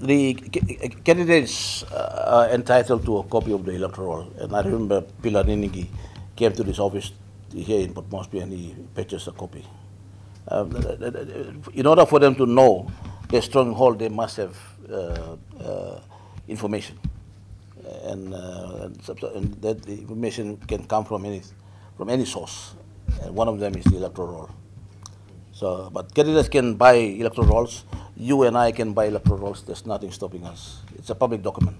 the candidates uh, are entitled to a copy of the electoral roll. And I remember Pila Ninigi came to this office here in Port Moresby and he purchased a copy. Um, in order for them to know their stronghold, they must have uh, uh, information. And, uh, and, that information can come from any, from any source. And one of them is the electoral roll. So, but candidates can buy electoral rolls. You and I can buy rolls. There's nothing stopping us. It's a public document.